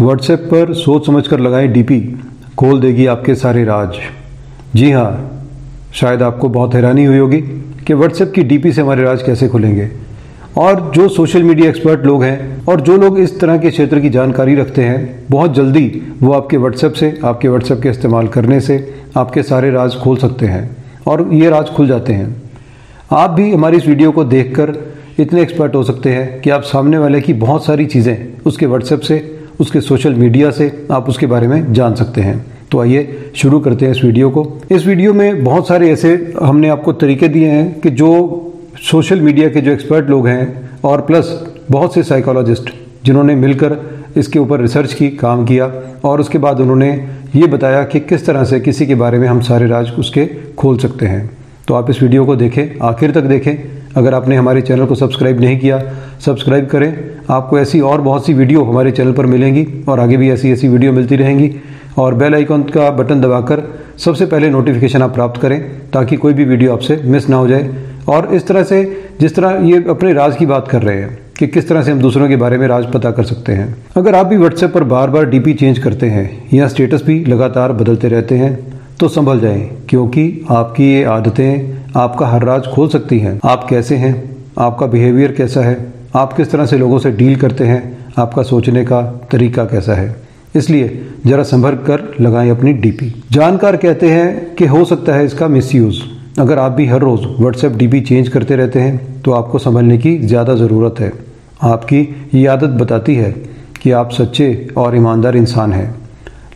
WhatsApp पर सोच समझ कर लगाएँ डीपी खोल देगी आपके सारे राज। जी हाँ शायद आपको बहुत हैरानी हुई होगी कि व्हाट्सएप की डीपी से हमारे राज कैसे खुलेंगे। और जो सोशल मीडिया एक्सपर्ट लोग हैं, और जो लोग इस तरह के क्षेत्र की जानकारी रखते हैं, बहुत जल्दी वो आपके व्हाट्सएप से, आपके व्हाट्सएप के इस्तेमाल करने से आपके सारे राज खोल सकते हैं, और ये राज खुल जाते हैं। आप भी हमारी इस वीडियो को देखकर इतने एक्सपर्ट हो सकते हैं कि आप सामने वाले की बहुत सारी चीज़ें उसके व्हाट्सएप से उसके सोशल मीडिया से आप उसके बारे में जान सकते हैं। तो आइए शुरू करते हैं इस वीडियो को। इस वीडियो में बहुत सारे ऐसे हमने आपको तरीके दिए हैं कि जो सोशल मीडिया के जो एक्सपर्ट लोग हैं और प्लस बहुत से साइकोलॉजिस्ट जिन्होंने मिलकर इसके ऊपर रिसर्च की, काम किया और उसके बाद उन्होंने ये बताया कि किस तरह से किसी के बारे में हम सारे राज उसके खोल सकते हैं। तो आप इस वीडियो को देखें, आखिर तक देखें अगर आपने हमारे चैनल को सब्सक्राइब नहीं किया, सब्सक्राइब करें। आपको ऐसी और बहुत सी वीडियो हमारे चैनल पर मिलेंगी और आगे भी ऐसी ऐसी वीडियो मिलती रहेंगी। और बेल आइकॉन का बटन दबाकर सबसे पहले नोटिफिकेशन आप प्राप्त करें ताकि कोई भी वीडियो आपसे मिस ना हो जाए। और इस तरह से, जिस तरह ये अपने राज की बात कर रहे हैं कि किस तरह से हम दूसरों के बारे में राज पता कर सकते हैं। अगर आप भी व्हाट्सएप पर बार बार डीपी चेंज करते हैं या स्टेटस भी लगातार बदलते रहते हैं तो संभल जाएँ, क्योंकि आपकी ये आदतें आपका हर राज खोल सकती हैं। आप कैसे हैं? आपका बिहेवियर कैसा है? आप किस तरह से लोगों से डील करते हैं? आपका सोचने का तरीका कैसा है? इसलिए जरा संभल कर लगाएँ अपनी डीपी जानकार कहते हैं कि हो सकता है इसका मिसयूज़ अगर आप भी हर रोज़ व्हाट्सएप डीपी चेंज करते रहते हैं तो आपको संभलने की ज़्यादा ज़रूरत है। आपकी ये आदत बताती है कि आप सच्चे और ईमानदार इंसान हैं।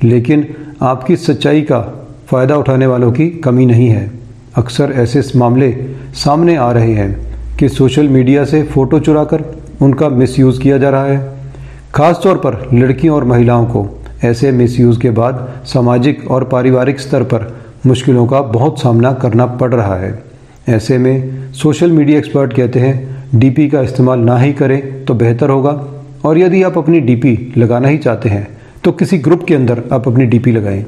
लेकिन आपकी सच्चाई का फ़ायदा उठाने वालों की कमी नहीं है। अक्सर ऐसे मामले सामने आ रहे हैं कि सोशल मीडिया से फ़ोटो चुराकर उनका मिसयूज़ किया जा रहा है। ख़ास तौर पर लड़कियों और महिलाओं को ऐसे मिसयूज़ के बाद सामाजिक और पारिवारिक स्तर पर मुश्किलों का बहुत सामना करना पड़ रहा है। ऐसे में सोशल मीडिया एक्सपर्ट कहते हैं, डीपी का इस्तेमाल ना ही करें तो बेहतर होगा। और यदि आप अपनी डीपी लगाना ही चाहते हैं तो किसी ग्रुप के अंदर आप अपनी डीपी लगाएँ।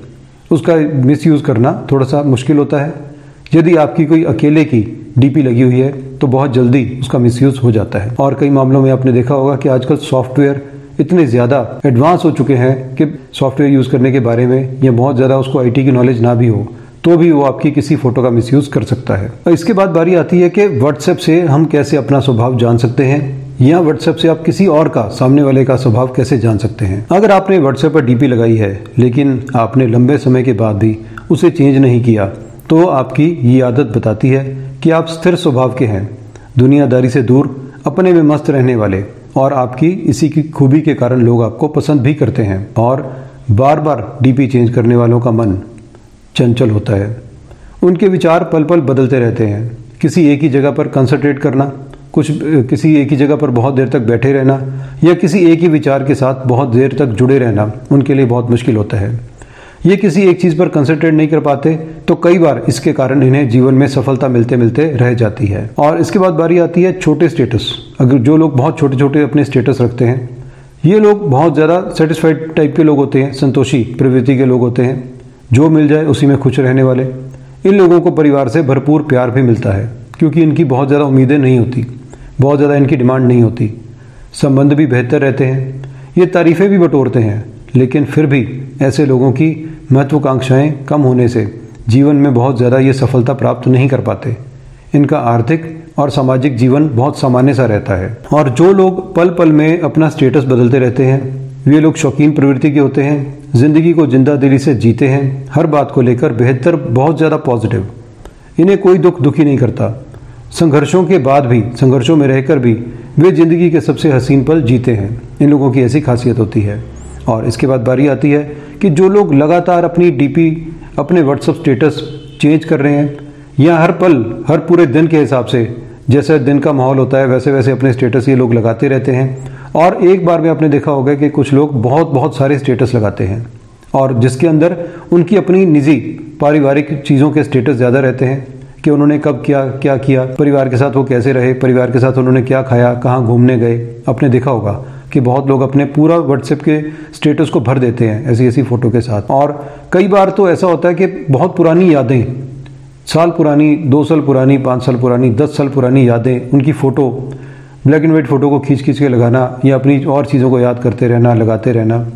उसका मिसयूज़ करना थोड़ा सा मुश्किल होता है। यदि आपकी कोई अकेले की डीपी लगी हुई है तो बहुत जल्दी उसका मिसयूज़ हो जाता है। और कई मामलों में आपने देखा होगा कि आजकल सॉफ्टवेयर इतने ज़्यादा एडवांस हो चुके हैं कि सॉफ्टवेयर यूज़ करने के बारे में या बहुत ज़्यादा उसको आईटी की नॉलेज ना भी हो तो भी वो आपकी किसी फ़ोटो का मिसयूज कर सकता है। इसके बाद बारी आती है कि व्हाट्सएप से हम कैसे अपना स्वभाव जान सकते हैं, या व्हाट्सएप से आप किसी और का, सामने वाले का स्वभाव कैसे जान सकते हैं। अगर आपने व्हाट्सएप पर डीपी लगाई है, लेकिन आपने लंबे समय के बाद भी उसे चेंज नहीं किया तो आपकी ये आदत बताती है कि आप स्थिर स्वभाव के हैं, दुनियादारी से दूर, अपने में मस्त रहने वाले, और आपकी इसी की खूबी के कारण लोग आपको पसंद भी करते हैं, और बार बार डीपी चेंज करने वालों का मन चंचल होता है। उनके विचार पल पल बदलते रहते हैं। किसी एक ही जगह पर कंसंट्रेट करना, कुछ, किसी एक ही जगह पर बहुत देर तक बैठे रहना, या किसी एक ही विचार के साथ बहुत देर तक जुड़े रहना, उनके लिए बहुत मुश्किल होता है। ये किसी एक चीज़ पर कंसंट्रेट नहीं कर पाते तो कई बार इसके कारण इन्हें जीवन में सफलता मिलते मिलते रह जाती है। और इसके बाद बारी आती है छोटे स्टेटस अगर जो लोग बहुत छोटे छोटे अपने स्टेटस रखते हैं, ये लोग बहुत ज़्यादा सेटिस्फाइड टाइप के लोग होते हैं, संतोषी प्रवृत्ति के लोग होते हैं। जो मिल जाए उसी में खुश रहने वाले। इन लोगों को परिवार से भरपूर प्यार भी मिलता है, क्योंकि इनकी बहुत ज़्यादा उम्मीदें नहीं होती, बहुत ज़्यादा इनकी डिमांड नहीं होती। संबंध भी बेहतर रहते हैं। ये तारीफ़ें भी बटोरते हैं, लेकिन फिर भी ऐसे लोगों की महत्वाकांक्षाएँ कम होने से जीवन में बहुत ज़्यादा ये सफलता प्राप्त नहीं कर पाते। इनका आर्थिक और सामाजिक जीवन बहुत सामान्य सा रहता है। और जो लोग पल पल में अपना स्टेटस बदलते रहते हैं, वे लोग शौकीन प्रवृत्ति के होते हैं, ज़िंदगी को ज़िंदा दिली से जीते हैं, हर बात को लेकर बेहतर, बहुत ज़्यादा पॉजिटिव इन्हें कोई दुख दुखी नहीं करता। संघर्षों के बाद भी, संघर्षों में रहकर भी वे ज़िंदगी के सबसे हसीन पल जीते हैं। इन लोगों की ऐसी खासियत होती है। और इसके बाद बारी आती है कि जो लोग लगातार अपनी डीपी अपने व्हाट्सअप स्टेटस चेंज कर रहे हैं, या हर पल, हर पूरे दिन के हिसाब से, जैसे दिन का माहौल होता है, वैसे वैसे अपने स्टेटस ये लोग लगाते रहते हैं। और एक बार में आपने देखा होगा कि कुछ लोग बहुत बहुत सारे स्टेटस लगाते हैं, और जिसके अंदर उनकी अपनी निजी, पारिवारिक चीज़ों के स्टेटस ज़्यादा रहते हैं, कि उन्होंने कब क्या क्या किया, परिवार के साथ वो कैसे रहे, परिवार के साथ उन्होंने क्या खाया, कहाँ घूमने गए, आपने देखा होगा। कि बहुत लोग अपने पूरा व्हाट्सएप के स्टेटस को भर देते हैं ऐसी ऐसी फ़ोटो के साथ। और कई बार तो ऐसा होता है कि बहुत पुरानी यादें, साल पुरानी, दो साल पुरानी, पाँच साल पुरानी, दस साल पुरानी यादें, उनकी photo black and white photo को खींच खींच के लगाना या अपनी और चीज़ों को याद करते रहना, लगाते रहना,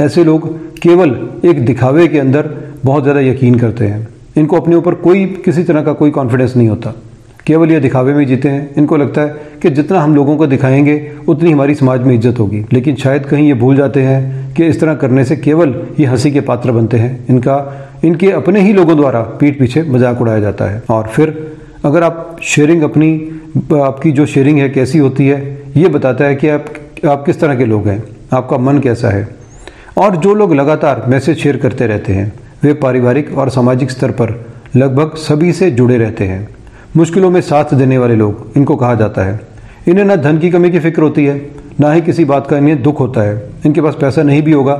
ऐसे लोग केवल एक दिखावे के अंदर बहुत ज़्यादा यकीन करते हैं। इनको अपने ऊपर कोई, किसी तरह का कोई कॉन्फिडेंस नहीं होता। केवल ये दिखावे में जीते हैं। इनको लगता है कि जितना हम लोगों को दिखाएँगे, उतनी हमारी समाज में इज़्ज़त होगी। लेकिन शायद कहीं ये भूल जाते हैं कि इस तरह करने से केवल ये हँसी के पात्र बनते हैं। इनका, इनके अपने ही लोगों द्वारा पीठ पीछे मज़ाक उड़ाया जाता है। और फिर, अगर आप शेयरिंग अपनी, आपकी जो शेयरिंग है, कैसी होती है, ये बताता है कि आप आप किस तरह के लोग हैं, आपका मन कैसा है। और जो लोग लगातार मैसेज शेयर करते रहते हैं, वे पारिवारिक और सामाजिक स्तर पर लगभग सभी से जुड़े रहते हैं। मुश्किलों में साथ देने वाले लोग, इनको कहा जाता है। इन्हें ना धन की कमी की फ़िक्र होती है, ना ही किसी बात का इन्हें दुख होता है। इनके पास पैसा नहीं भी होगा,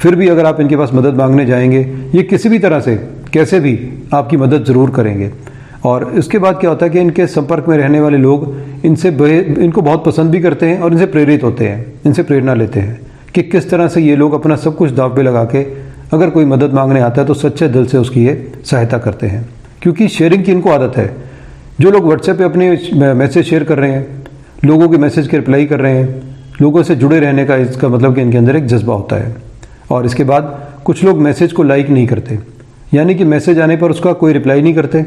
फिर भी अगर आप इनके पास मदद मांगने जाएँगे, ये किसी भी तरह से, कैसे भी आपकी मदद ज़रूर करेंगे। और इसके बाद क्या होता है कि इनके संपर्क में रहने वाले लोग इनसे इनको बहुत पसंद भी करते हैं और इनसे प्रेरित होते हैं, इनसे प्रेरणा लेते हैं कि किस तरह से ये लोग अपना सब कुछ दाव पे लगा के अगर कोई मदद मांगने आता है तो सच्चे दिल से उसकी ये सहायता करते हैं। क्योंकि शेयरिंग की इनको आदत है जो लोग व्हाट्सएप पे अपने मैसेज शेयर कर रहे हैं, लोगों के मैसेज के रिप्लाई कर रहे हैं, लोगों से जुड़े रहने का इसका मतलब कि इनके अंदर एक जज्बा होता है। और इसके बाद कुछ लोग मैसेज को लाइक नहीं करते। यानी कि मैसेज आने पर उसका कोई रिप्लाई नहीं करते।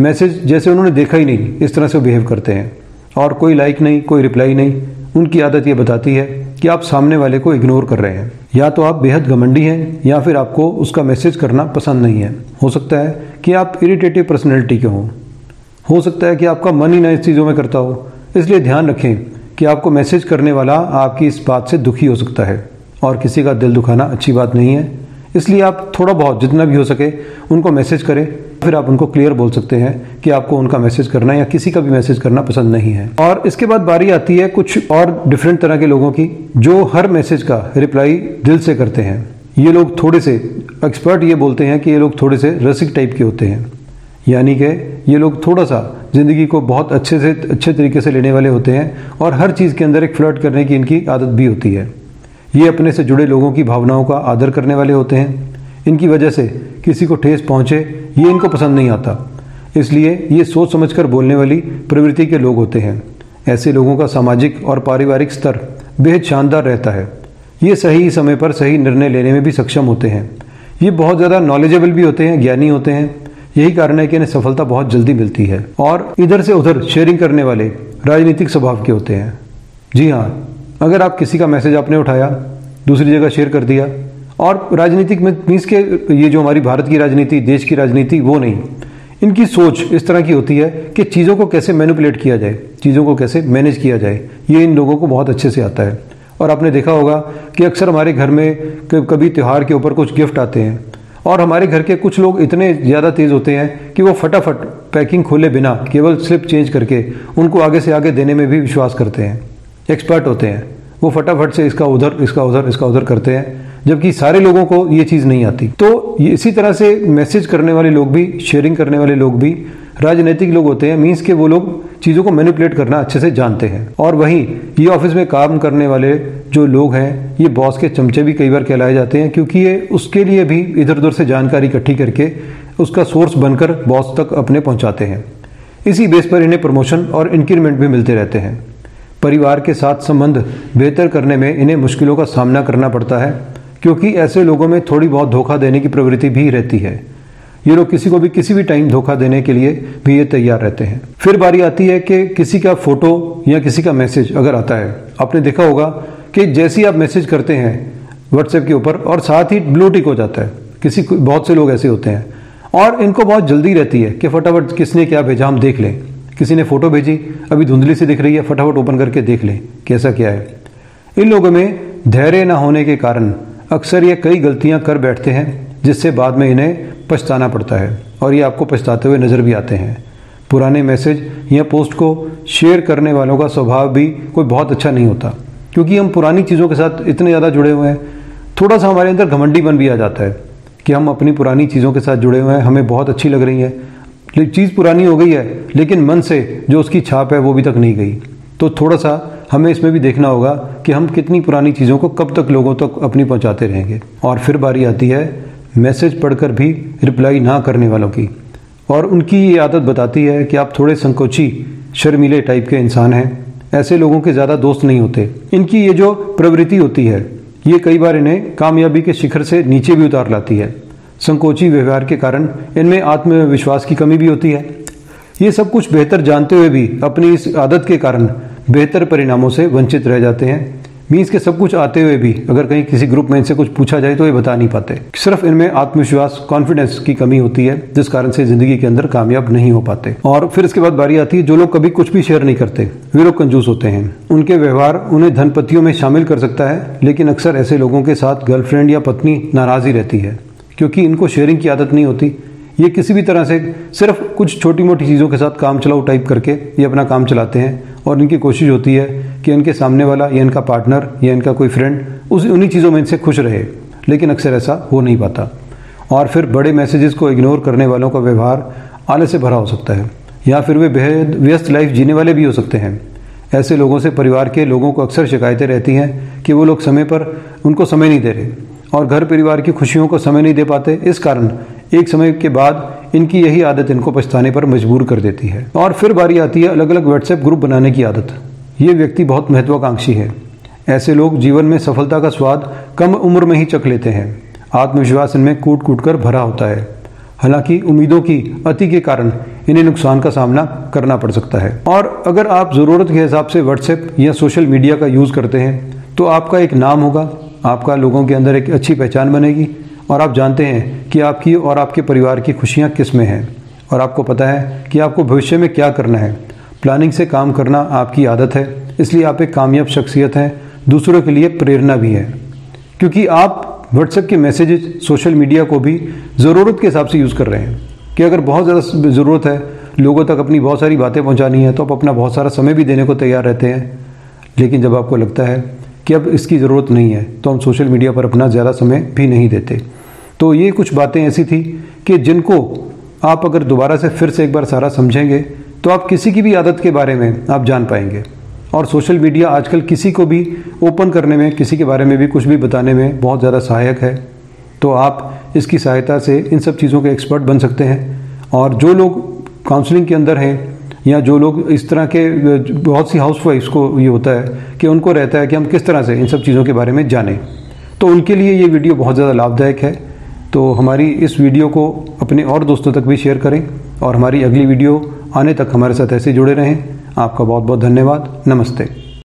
मैसेज जैसे उन्होंने देखा ही नहीं, इस तरह से बिहेव करते हैं। और कोई लाइक नहीं, कोई रिप्लाई नहीं, उनकी आदत ये बताती है कि आप सामने वाले को इग्नोर कर रहे हैं। या तो आप बेहद घमंडी हैं, या फिर आपको उसका मैसेज करना पसंद नहीं है। हो सकता है कि आप इरिटेटिव पर्सनैलिटी के हों हो सकता है कि आपका मन ही ना इस चीज़ों में करता हो। इसलिए ध्यान रखें कि आपको मैसेज करने वाला आपकी इस बात से दुखी हो सकता है और किसी का दिल दुखाना अच्छी बात नहीं है। इसलिए आप थोड़ा बहुत जितना भी हो सके उनको मैसेज करें, फिर आप उनको क्लियर बोल सकते हैं कि आपको उनका मैसेज करना या किसी का भी मैसेज करना पसंद नहीं है। और इसके बाद बारी आती है कुछ और डिफरेंट तरह के लोगों की, जो हर मैसेज का रिप्लाई दिल से करते हैं। ये लोग थोड़े से एक्सपर्ट ये बोलते हैं कि ये लोग थोड़े से रसिक टाइप के होते हैं। यानी कि ये लोग थोड़ा सा ज़िंदगी को बहुत अच्छे से, अच्छे तरीके से लेने वाले होते हैं और हर चीज़ के अंदर एक फ्लर्ट करने की इनकी आदत भी होती है। ये अपने से जुड़े लोगों की भावनाओं का आदर करने वाले होते हैं। इनकी वजह से किसी को ठेस पहुँचे, ये इनको पसंद नहीं आता। इसलिए ये सोच समझकर बोलने वाली प्रवृत्ति के लोग होते हैं। ऐसे लोगों का सामाजिक और पारिवारिक स्तर बेहद शानदार रहता है। ये सही समय पर सही निर्णय लेने में भी सक्षम होते हैं। ये बहुत ज़्यादा नॉलेजेबल भी होते हैं, ज्ञानी होते हैं। यही कारण है कि इन्हें सफलता बहुत जल्दी मिलती है। और इधर से उधर शेयरिंग करने वाले राजनीतिक स्वभाव के होते हैं। जी हाँ अगर आप किसी का मैसेज आपने उठाया, दूसरी जगह शेयर कर दिया, और राजनीतिक मीन्स के ये जो हमारी भारत की राजनीति, देश की राजनीति, वो नहीं। इनकी सोच इस तरह की होती है कि चीज़ों को कैसे मैनिपुलेट किया जाए, चीज़ों को कैसे मैनेज किया जाए, ये इन लोगों को बहुत अच्छे से आता है। और आपने देखा होगा कि अक्सर हमारे घर में कभी त्यौहार के ऊपर कुछ गिफ्ट आते हैं। और हमारे घर के कुछ लोग इतने ज़्यादा तेज़ होते हैं कि वो फटाफट पैकिंग खोले बिना केवल स्लिप चेंज करके उनको आगे से आगे देने में भी विश्वास करते हैं, एक्सपर्ट होते हैं। वो फटाफट से इसका उधर इसका उधर इसका उधर करते हैं, जबकि सारे लोगों को ये चीज़ नहीं आती। तो इसी तरह से मैसेज करने वाले लोग भी, शेयरिंग करने वाले लोग भी, राजनीतिक लोग होते हैं मीन्स के वो लोग चीज़ों को मैनिपुलेट करना अच्छे से जानते हैं। और वहीं ये ऑफ़िस में काम करने वाले जो लोग हैं, ये बॉस के चमचे भी कई बार कहलाए जाते हैं, क्योंकि ये उसके लिए भी इधर उधर से जानकारी इकट्ठी करके उसका सोर्स बनकर बॉस तक अपने पहुंचाते हैं। इसी बेस पर इन्हें प्रमोशन और इंक्रीमेंट भी मिलते रहते हैं। परिवार के साथ संबंध बेहतर करने में इन्हें मुश्किलों का सामना करना पड़ता है, क्योंकि ऐसे लोगों में थोड़ी बहुत धोखा देने की प्रवृत्ति भी रहती है। ये लोग किसी को भी किसी भी टाइम धोखा देने के लिए भी ये तैयार रहते हैं। फिर बारी आती है कि किसी का फ़ोटो या किसी का मैसेज अगर आता है। आपने देखा होगा कि जैसे ही आप मैसेज करते हैं व्हाट्सएप के ऊपर, और साथ ही ब्लू टिक हो जाता है। किसी बहुत से लोग ऐसे होते हैं। और इनको बहुत जल्दी रहती है कि फटाफट किसने क्या भेजा, हम देख लें। किसी ने फ़ोटो भेजी, अभी धुंधली से दिख रही है, फटाफट ओपन करके देख लें कैसा क्या है। इन लोगों में धैर्य ना होने के कारण अक्सर ये कई गलतियाँ कर बैठते हैं, जिससे बाद में इन्हें पछताना पड़ता है, और ये आपको पछताते हुए नज़र भी आते हैं। पुराने मैसेज या पोस्ट को शेयर करने वालों का स्वभाव भी कोई बहुत अच्छा नहीं होता। क्योंकि हम पुरानी चीज़ों के साथ इतने ज़्यादा जुड़े हुए हैं। थोड़ा सा हमारे अंदर घमंडी बन भी आ जाता है कि हम अपनी पुरानी चीज़ों के साथ जुड़े हुए हैं, हमें बहुत अच्छी लग रही है। चीज़ पुरानी हो गई है, लेकिन मन से जो उसकी छाप है वो भी तक नहीं गई। तो थोड़ा सा हमें इसमें भी देखना होगा कि हम कितनी पुरानी चीज़ों को कब तक लोगों तक अपनी पहुंचाते रहेंगे। और फिर बारी आती है मैसेज पढ़कर भी रिप्लाई ना करने वालों की। और उनकी ये आदत बताती है कि आप थोड़े संकोची, शर्मीले टाइप के इंसान हैं। ऐसे लोगों के ज़्यादा दोस्त नहीं होते। इनकी ये जो प्रवृत्ति होती है, ये कई बार इन्हें कामयाबी के शिखर से नीचे भी उतार लाती है। संकोची व्यवहार के कारण इनमें आत्मविश्वास की कमी भी होती है। ये सब कुछ बेहतर जानते हुए भी अपनी इस आदत के कारण बेहतर परिणामों से वंचित रह जाते हैं। मीन्स के सब कुछ आते हुए भी, अगर कहीं किसी ग्रुप में इनसे कुछ पूछा जाए तो ये बता नहीं पाते। सिर्फ़ इनमें आत्मविश्वास कॉन्फिडेंस की कमी होती है, जिस कारण से ज़िंदगी के अंदर कामयाब नहीं हो पाते। और फिर इसके बाद बारी आती है, जो लोग कभी कुछ भी शेयर नहीं करते, वे लोग कंजूस होते हैं। उनके व्यवहार उन्हें धनपतियों में शामिल कर सकता है, लेकिन अक्सर ऐसे लोगों के साथ गर्लफ्रेंड या पत्नी नाराज़ ही रहती है, क्योंकि इनको शेयरिंग की आदत नहीं होती। ये किसी भी तरह से सिर्फ़ कुछ छोटी मोटी चीज़ों के साथ काम चलाओ टाइप करके ये अपना काम चलाते हैं, और इनकी कोशिश होती है कि इनके सामने वाला या इनका पार्टनर या इनका कोई फ्रेंड उस उन्हीं चीज़ों में इनसे खुश रहे, लेकिन अक्सर ऐसा हो नहीं पाता। और फिर बड़े मैसेजेस को इग्नोर करने वालों का व्यवहार आले से भरा हो सकता है, या फिर वे बेहद व्यस्त लाइफ जीने वाले भी हो सकते हैं। ऐसे लोगों से परिवार के लोगों को अक्सर शिकायतें रहती हैं कि वो लोग समय पर उनको समय नहीं दे रहे, और घर परिवार की खुशियों को समय नहीं दे पाते। इस कारण एक समय के बाद इनकी यही आदत इनको पछताने पर मजबूर कर देती है। और फिर बारी आती है अलग अलग व्हाट्सएप ग्रुप बनाने की आदत। ये व्यक्ति बहुत महत्वाकांक्षी है। ऐसे लोग जीवन में सफलता का स्वाद कम उम्र में ही चख लेते हैं। आत्मविश्वास इनमें कूट कूट कर भरा होता है। हालाँकि उम्मीदों की अति के कारण इन्हें नुकसान का सामना करना पड़ सकता है। और अगर आप ज़रूरत के हिसाब से व्हाट्सएप या सोशल मीडिया का यूज़ करते हैं तो आपका एक नाम होगा। आपका लोगों के अंदर एक अच्छी पहचान बनेगी और आप जानते हैं कि आपकी और आपके परिवार की खुशियाँ किसमें हैं। और आपको पता है कि आपको भविष्य में क्या करना है। प्लानिंग से काम करना आपकी आदत है, इसलिए आप एक कामयाब शख्सियत हैं, दूसरों के लिए प्रेरणा भी है। क्योंकि आप व्हाट्सएप के मैसेजेस सोशल मीडिया को भी ज़रूरत के हिसाब से यूज़ कर रहे हैं कि अगर बहुत ज़्यादा ज़रूरत है, लोगों तक अपनी बहुत सारी बातें पहुंचानी है तो आप अपना बहुत सारा समय भी देने को तैयार रहते हैं। लेकिन जब आपको लगता है कि अब इसकी ज़रूरत नहीं है तो हम सोशल मीडिया पर अपना ज़्यादा समय भी नहीं देते। तो ये कुछ बातें ऐसी थी कि जिनको आप अगर दोबारा से फिर से एक बार सारा समझेंगे तो आप किसी की भी आदत के बारे में आप जान पाएँगे। और सोशल मीडिया आजकल किसी को भी ओपन करने में, किसी के बारे में भी कुछ भी बताने में बहुत ज़्यादा सहायक है। तो आप इसकी सहायता से इन सब चीज़ों के एक्सपर्ट बन सकते हैं। और जो लोग काउंसलिंग के अंदर हैं, या जो लोग इस तरह के, बहुत सी हाउस वाइफ्स को ये होता है कि उनको रहता है कि हम किस तरह से इन सब चीज़ों के बारे में जानें। तो उनके लिए ये वीडियो बहुत ज़्यादा लाभदायक है। तो हमारी इस वीडियो को अपने और दोस्तों तक भी शेयर करें और हमारी अगली वीडियो आने तक हमारे साथ ऐसे जुड़े रहें। आपका बहुत बहुत धन्यवाद। नमस्ते।